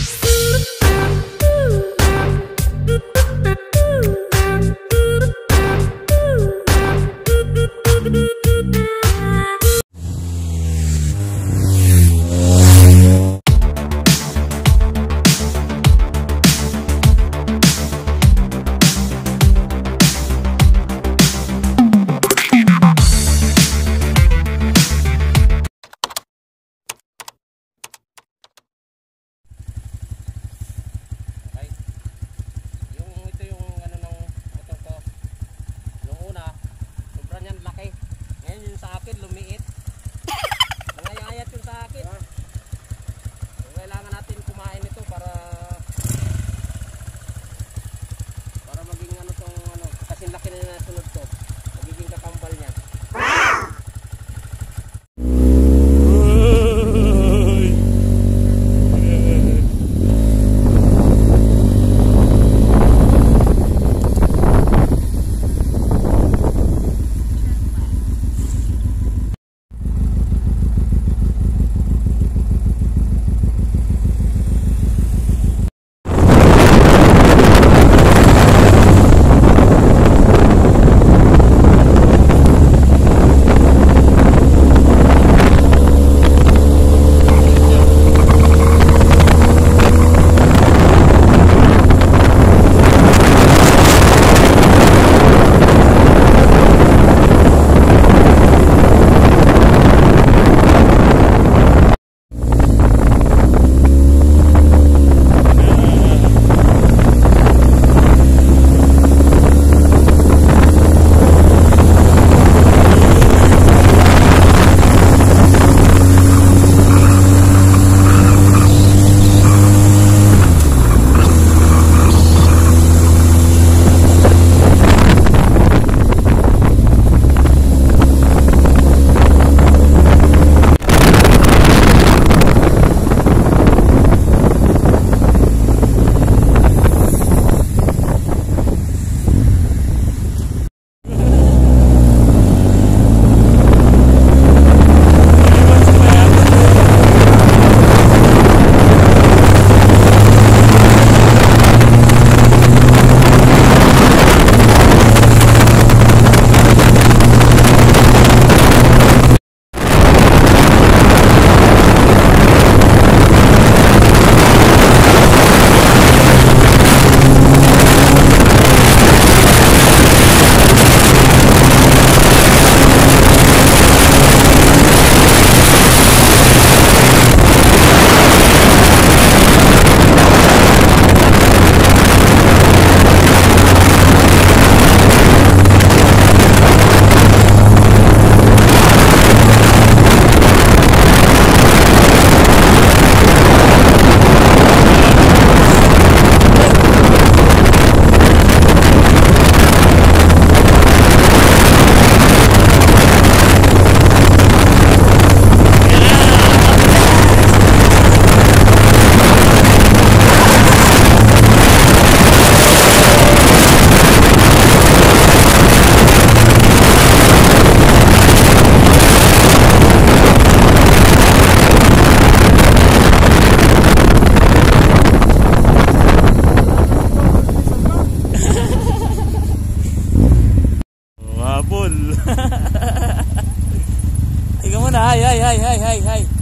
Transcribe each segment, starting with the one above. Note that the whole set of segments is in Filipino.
see na nasunod ko. hey, hey.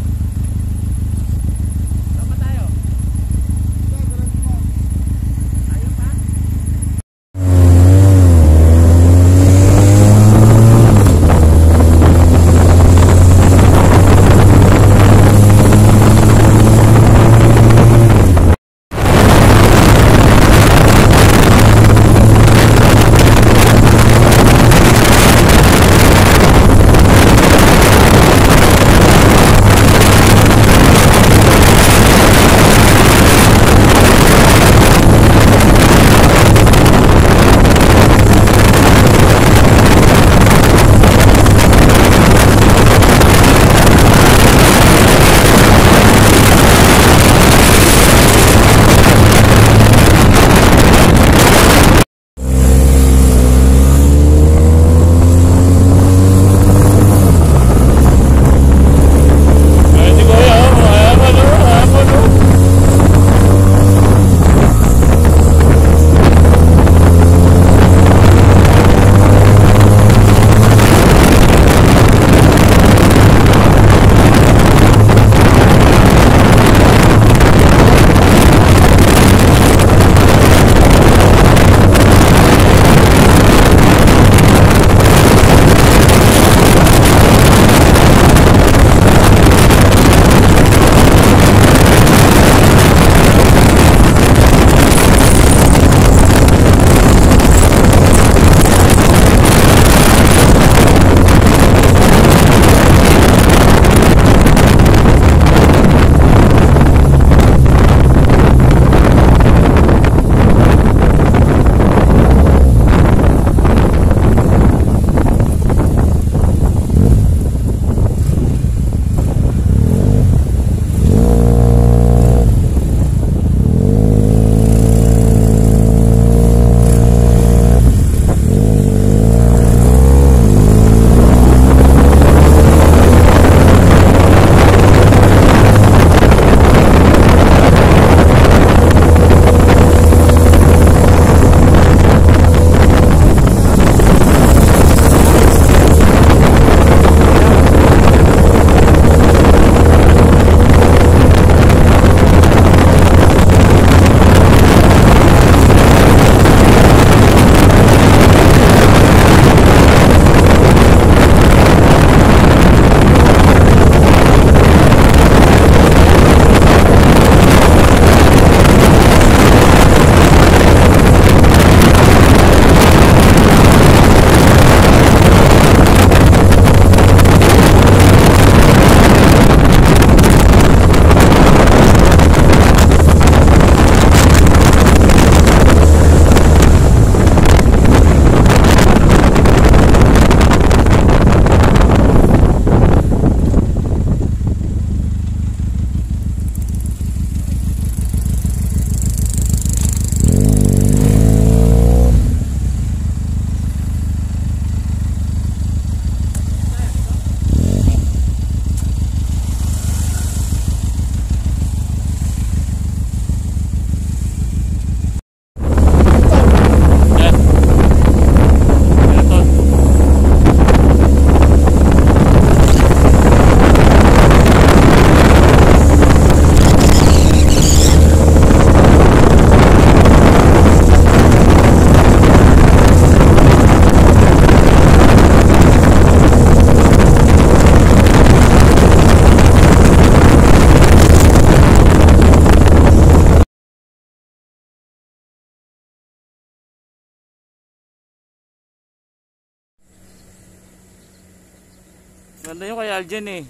Ganda yung kay Aljen eh.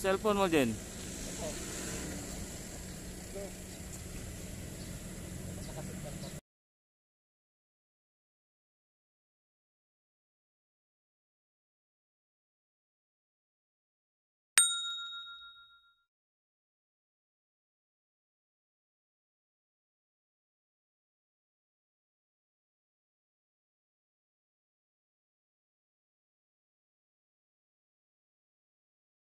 Cellphone mo, Jen.